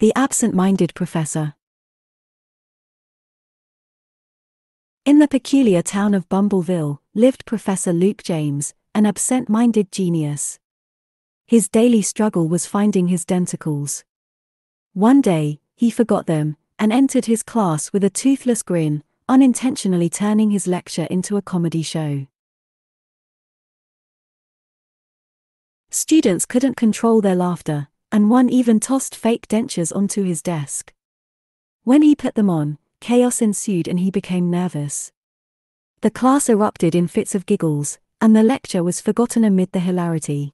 The Absent Minded Professor. In the peculiar town of Bumbleville lived Professor Luke James, an absent minded genius. His daily struggle was finding his denticles. One day, he forgot them and entered his class with a toothless grin, unintentionally turning his lecture into a comedy show. Students couldn't control their laughter, and one even tossed fake dentures onto his desk. When he put them on, chaos ensued and he became nervous. The class erupted in fits of giggles, and the lecture was forgotten amid the hilarity.